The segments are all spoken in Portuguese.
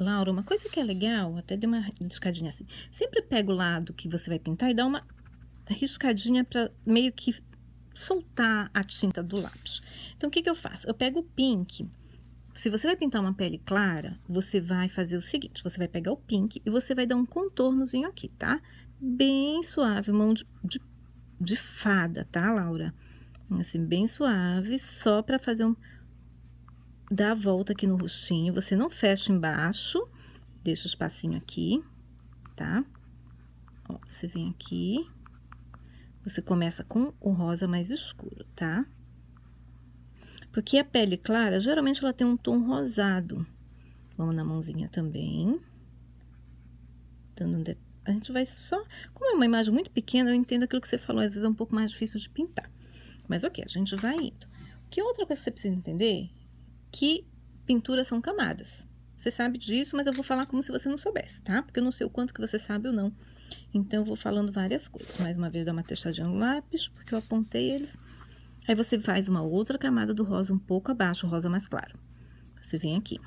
Laura, uma coisa que é legal, até dei uma riscadinha assim. Sempre pega o lado que você vai pintar e dá uma riscadinha para meio que soltar a tinta do lápis. Então, o que, que eu faço? Eu pego o pink. Se você vai pintar uma pele clara, você vai fazer o seguinte: você vai pegar o pink e você vai dar um contornozinho aqui, tá? Bem suave, mão de, de, de fada, tá, Laura? Assim, bem suave, só para fazer um, dá a volta aqui no rostinho, você não fecha embaixo, deixa o espacinho aqui, tá? Ó, você vem aqui, você começa com o rosa mais escuro, tá? Porque a pele clara, geralmente ela tem um tom rosado. Vamos na mãozinha também. Dando um A gente vai só... Como é uma imagem muito pequena, eu entendo aquilo que você falou, às vezes é um pouco mais difícil de pintar. Mas ok, a gente vai indo. Que outra coisa que você precisa entender que pinturas são camadas. Você sabe disso, mas eu vou falar como se você não soubesse, tá? Porque eu não sei o quanto que você sabe ou não. Então, eu vou falando várias coisas. Mais uma vez, dá uma testadinha no lápis, porque eu apontei eles. Aí, você faz uma outra camada do rosa um pouco abaixo, rosa mais claro. Você vem aqui.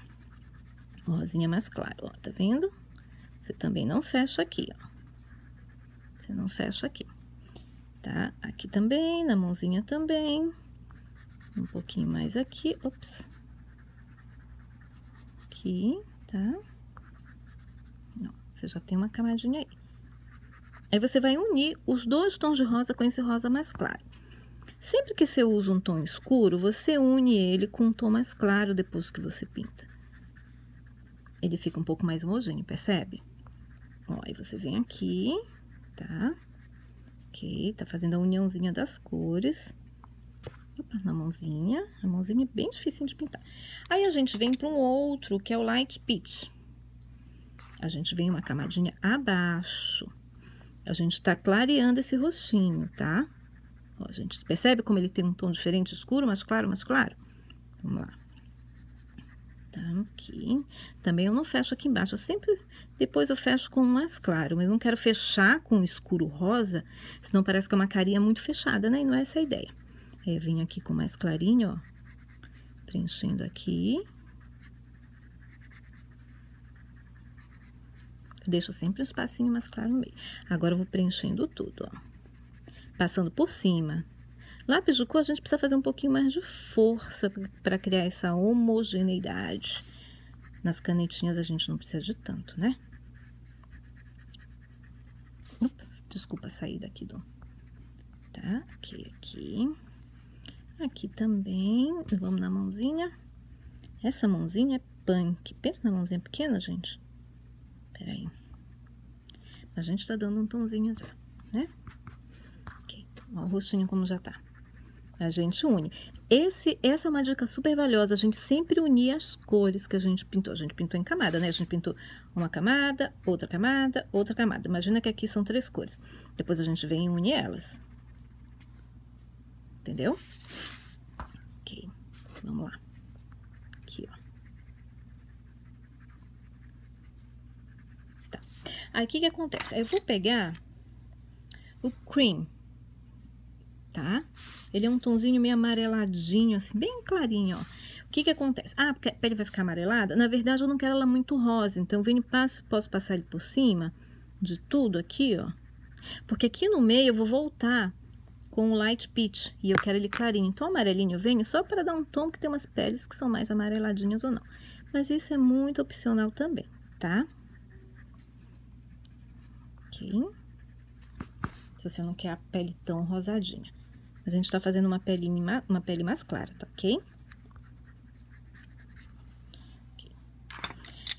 Rosinha mais claro, ó, tá vendo? Você também não fecha aqui, ó. Você não fecha aqui, tá? Aqui também, na mãozinha também. Um pouquinho mais aqui, ops aqui, tá? Não, você já tem uma camadinha aí. Aí, você vai unir os dois tons de rosa com esse rosa mais claro. Sempre que você usa um tom escuro, você une ele com um tom mais claro depois que você pinta. Ele fica um pouco mais homogêneo, percebe? Ó, aí você vem aqui, tá? Ok, tá fazendo a uniãozinha das cores. Opa, na mãozinha. A mãozinha é bem difícil de pintar. Aí, a gente vem para um outro, que é o Light Peach. A gente vem uma camadinha abaixo. A gente tá clareando esse rostinho, tá? Ó, a gente percebe como ele tem um tom diferente, escuro, mais claro, mais claro? Vamos lá. Tá aqui. Também eu não fecho aqui embaixo. Eu sempre, depois eu fecho com mais claro. Mas não quero fechar com escuro rosa, senão parece que é uma carinha muito fechada, né? E não é essa a ideia. Aí, eu vim aqui com mais clarinho, ó. Preenchendo aqui. deixo sempre um espacinho mais claro no meio. Agora, eu vou preenchendo tudo, ó. Passando por cima. Lápis de cor, a gente precisa fazer um pouquinho mais de força para criar essa homogeneidade. Nas canetinhas, a gente não precisa de tanto, né? Ups, desculpa sair daqui do... Tá? Aqui, aqui. Aqui também, vamos na mãozinha. Essa mãozinha é punk. Pensa na mãozinha pequena, gente. Peraí. A gente tá dando um tomzinho já, né? Ok. Ó, o rostinho como já tá. A gente une. Esse, essa é uma dica super valiosa. A gente sempre unir as cores que a gente pintou. A gente pintou em camada, né? A gente pintou uma camada, outra camada, outra camada. Imagina que aqui são três cores. Depois a gente vem e une elas. Entendeu? Ok, vamos lá. Aqui, ó. Tá. Aí, o que que acontece? Eu vou pegar o cream, tá? Ele é um tonzinho meio amareladinho, assim, bem clarinho, ó. O que que acontece? Ah, porque a pele vai ficar amarelada? Na verdade, eu não quero ela muito rosa, então eu venho passo, posso passar ele por cima de tudo aqui, ó. Porque aqui no meio eu vou voltar com o light peach e eu quero ele clarinho. Então, amarelinho eu venho só para dar um tom que tem umas peles que são mais amareladinhas ou não. Mas isso é muito opcional também, tá? Ok. Se você não quer a pele tão rosadinha. Mas a gente tá fazendo uma, pelinha, uma pele mais clara, tá ok?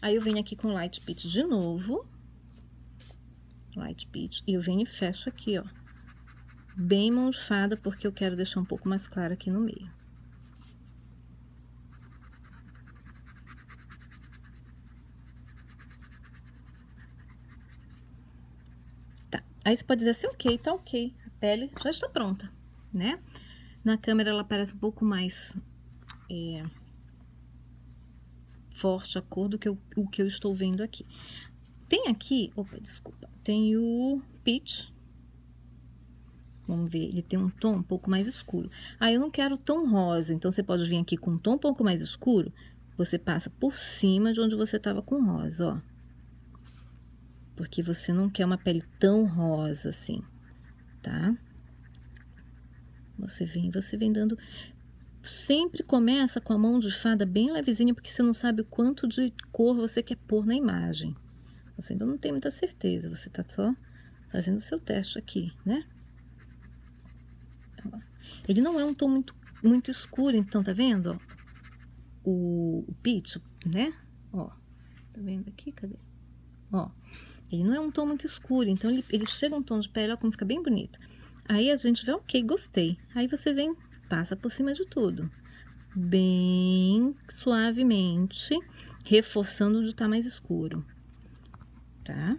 Aí, eu venho aqui com light peach de novo. Light peach. E eu venho e fecho aqui, ó bem manchada, porque eu quero deixar um pouco mais clara aqui no meio. Tá, aí você pode dizer assim, ok, tá ok, a pele já está pronta, né? Na câmera ela parece um pouco mais é, forte a cor do que eu, o que eu estou vendo aqui. Tem aqui, opa, desculpa, tem o peach, Vamos ver, ele tem um tom um pouco mais escuro. Ah, eu não quero tom rosa, então você pode vir aqui com um tom um pouco mais escuro, você passa por cima de onde você tava com rosa, ó. Porque você não quer uma pele tão rosa assim, tá? Você vem, você vem dando sempre começa com a mão de fada bem levezinha, porque você não sabe o quanto de cor você quer pôr na imagem. Você ainda não tem muita certeza, você tá só fazendo o seu teste aqui, né? Ele não é um tom muito, muito escuro, então, tá vendo? O, o peach, né? Ó, tá vendo aqui? Cadê? Ó, ele não é um tom muito escuro, então ele, ele chega um tom de pele, ó, como fica bem bonito. Aí a gente vê, ok, gostei. Aí você vem, passa por cima de tudo. Bem suavemente, reforçando onde tá mais escuro. Tá?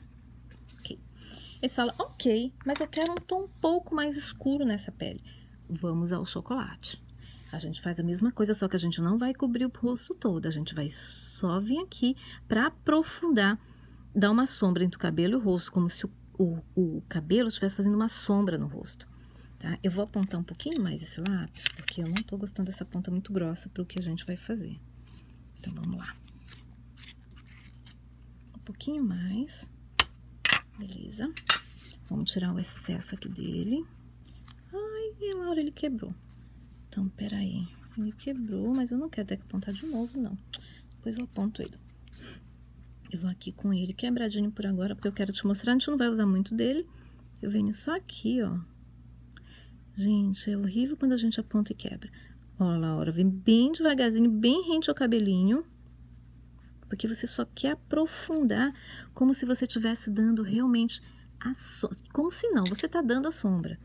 Eles falam, ok, mas eu quero um tom um pouco mais escuro nessa pele. Vamos ao chocolate. A gente faz a mesma coisa, só que a gente não vai cobrir o rosto todo. A gente vai só vir aqui para aprofundar, dar uma sombra entre o cabelo e o rosto, como se o o, o cabelo estivesse fazendo uma sombra no rosto, tá? Eu vou apontar um pouquinho mais esse lápis, porque eu não tô gostando dessa ponta muito grossa para o que a gente vai fazer. Então, vamos lá. Um pouquinho mais. Beleza. Vamos tirar o excesso aqui dele. Ai, Laura, ele quebrou. Então, peraí. Ele quebrou, mas eu não quero ter que apontar de novo, não. Depois eu aponto ele. Eu vou aqui com ele quebradinho por agora, porque eu quero te mostrar. A gente não vai usar muito dele. Eu venho só aqui, ó. Gente, é horrível quando a gente aponta e quebra. Ó, Laura, vem bem devagarzinho, bem rente ao cabelinho. Porque você só quer aprofundar, como se você estivesse dando realmente a sombra. Como se não, você tá dando a sombra,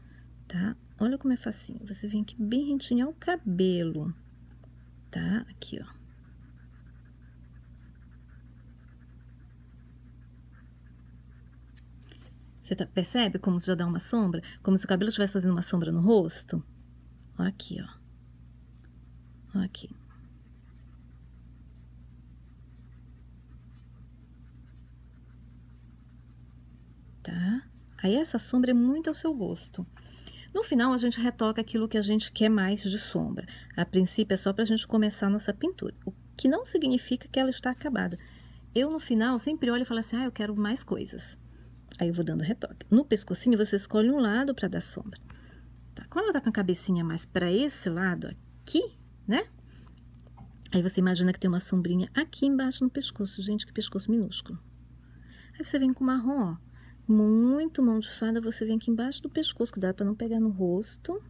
tá? Olha como é facinho. Você vem aqui bem rentinho ao cabelo, tá? Aqui, ó. Você tá, percebe como já dá uma sombra? Como se o cabelo estivesse fazendo uma sombra no rosto? Aqui. Ó aqui. Tá? Aí essa sombra é muito ao seu gosto. No final, a gente retoca aquilo que a gente quer mais de sombra. A princípio, é só para a gente começar a nossa pintura. O que não significa que ela está acabada. Eu, no final, sempre olho e falo assim, ah, eu quero mais coisas. Aí eu vou dando retoque. No pescocinho, você escolhe um lado para dar sombra. Tá? Quando ela tá com a cabecinha mais para esse lado aqui, né? Aí você imagina que tem uma sombrinha aqui embaixo no pescoço. Gente, que pescoço minúsculo. Aí você vem com marrom, ó. Muito mão de fada, você vem aqui embaixo do pescoço. Cuidado para não pegar no rosto.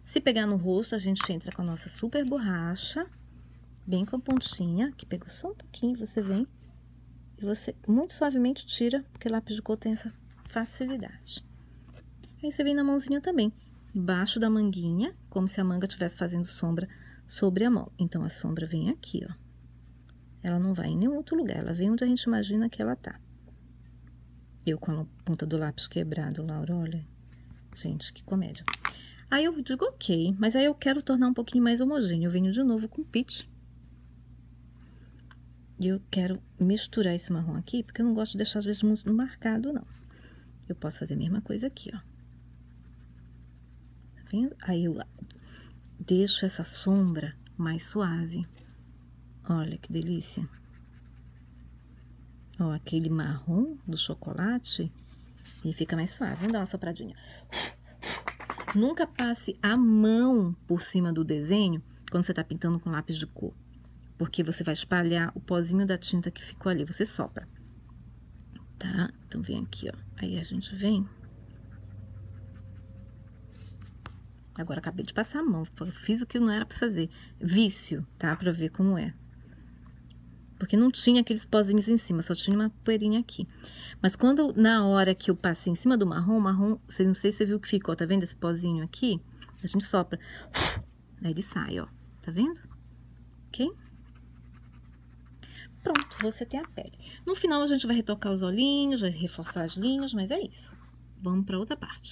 Se pegar no rosto, a gente entra com a nossa super borracha. Bem com a pontinha, que pegou só um pouquinho, você vem e você muito suavemente tira, porque lápis de cor tem essa facilidade. Aí você vem na mãozinha também, embaixo da manguinha, como se a manga estivesse fazendo sombra sobre a mão. Então, a sombra vem aqui, ó. Ela não vai em nenhum outro lugar, ela vem onde a gente imagina que ela tá. Eu com a ponta do lápis quebrado, Laura, olha. Gente, que comédia. Aí eu digo, ok, mas aí eu quero tornar um pouquinho mais homogêneo. Eu venho de novo com pitch e eu quero misturar esse marrom aqui, porque eu não gosto de deixar, às vezes, muito marcado, não. Eu posso fazer a mesma coisa aqui, ó. Tá vendo? Aí eu deixo essa sombra mais suave. Olha que delícia. Ó, aquele marrom do chocolate, ele fica mais suave. Vamos dar uma sopradinha. Nunca passe a mão por cima do desenho quando você tá pintando com lápis de cor porque você vai espalhar o pozinho da tinta que ficou ali, você sopra. Tá? Então, vem aqui, ó. Aí a gente vem. Agora, acabei de passar a mão, fiz o que não era pra fazer. Vício, tá? Pra ver como é. Porque não tinha aqueles pozinhos em cima, só tinha uma poeirinha aqui. Mas quando, na hora que eu passei em cima do marrom, o marrom, você não sei se você viu que ficou, tá vendo esse pozinho aqui? A gente sopra. Aí ele sai, ó. Tá vendo? Ok? Pronto, você tem a pele. No final, a gente vai retocar os olhinhos, vai reforçar as linhas, mas é isso. Vamos para outra parte.